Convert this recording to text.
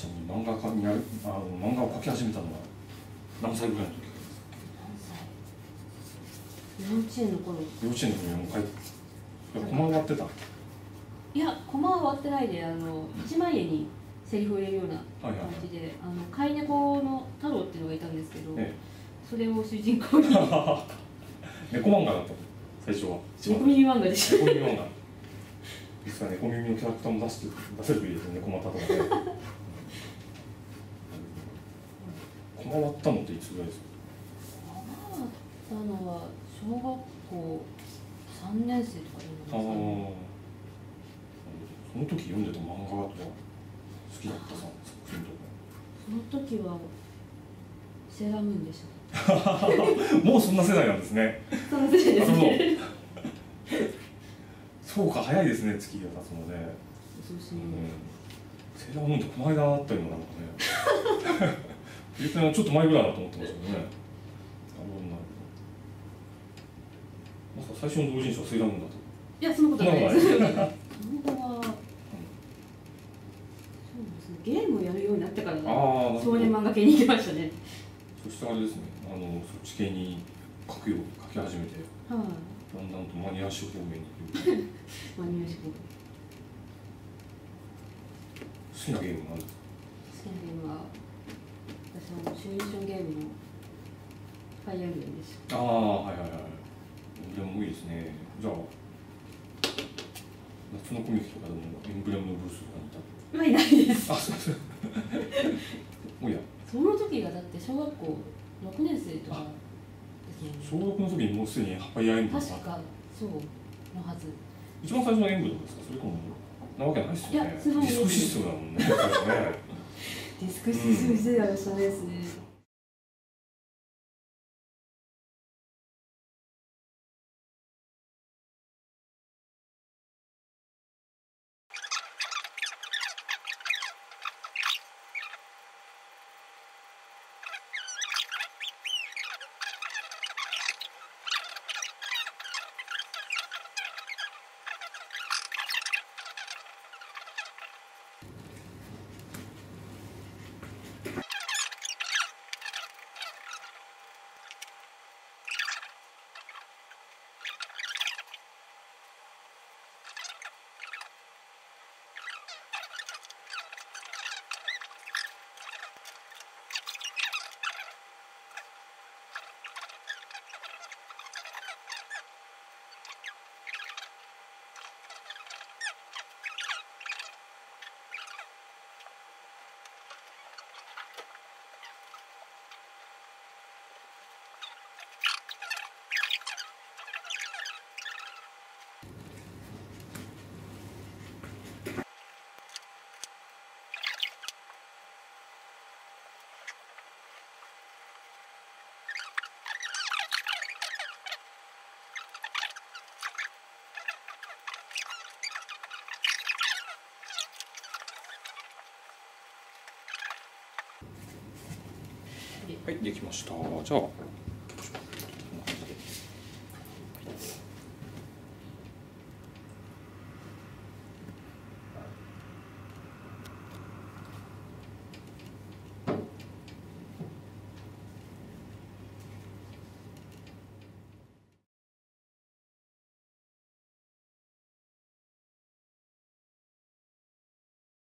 ちなみに漫画家にあの漫画を描き始めたのは何歳ぐらいの時幼稚園の頃。幼稚園の時に。もう描いいや駒割ってた。いや駒は割ってないであの一枚絵にセリフを入れるようなはいはい感じで、あの飼い猫の太郎っていうのがいたんですけど、えそれを主人公に。え 猫漫画だったの？最初は。猫耳漫画でし猫耳漫画。実は猫耳のキャラクターも出して出せるといいですね。猫股とかね駒割ったのっていつぐらいですか？ったのは小学校3年生とかその時読んでた漫画とか好きだったさ作品とその時はセーラームーンでした。か もうそんな世代なんですね。その世代です。ねそう。か早いですね月が経つので、そうん、セーラームーンってこの間あったようななんかねちょっと前ぐらいだと思ってましたけどね。なるほどなるほどまさか最初の同人誌はセーラームだと。いやそんなことないです。ゲームをやるようになってからああなるほど。少年漫画系に行きましたね。そしてあれですねあのそっち系に書くよ書き始めてはい、だんだんとマニアッシュ方面にマニア思考好きなゲームなんですか？好きなゲームはあのシミュレーションゲームのファイアーエンブレムですああはいはいはい。でもいいですね。じゃあ夏のコミックとかでもエンブレムのブースとかにいたまあいないですあそうそう。おや。その時がだって小学校6年生とかです小よね。6の時にもうすでにハッパイアエンブレムが確か。そう。のはず。一番最初のエンブレムですか？それとも。なわけないですよね。いやィスクシステムだもんね ディスクシステム時代はしたですね、はいできました。じゃあ。